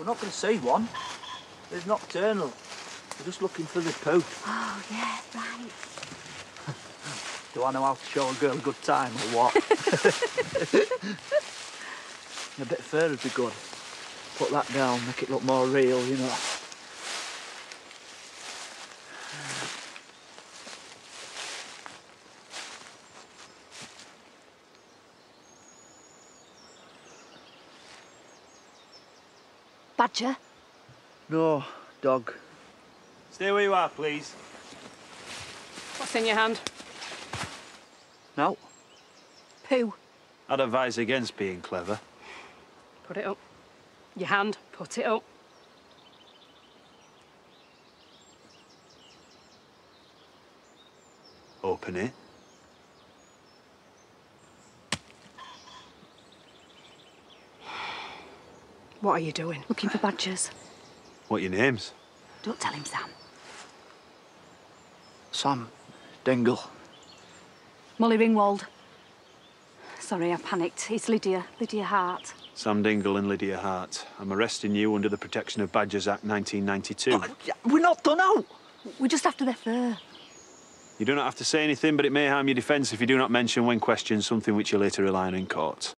We're not going to see one. There's nocturnal. We're just looking for the poo. Oh, yeah, right. Do I know how to show a girl a good time or what? a bit of fur would be good. Put that down, make it look more real, you know. Badger? No, dog. Stay where you are, please. What's in your hand? No. Pooh. I'd advise against being clever. Put it up. Your hand, put it up. Open it. What are you doing? Looking for badgers. What are your names? Don't tell him, Sam. Sam Dingle. Molly Ringwald. Sorry, I panicked. It's Lydia. Lydia Hart. Sam Dingle and Lydia Hart. I'm arresting you under the Protection of Badgers Act 1992. Oh, we're not done out. We're just after their fur. You do not have to say anything, but it may harm your defence if you do not mention when questioned something which you later rely on in court.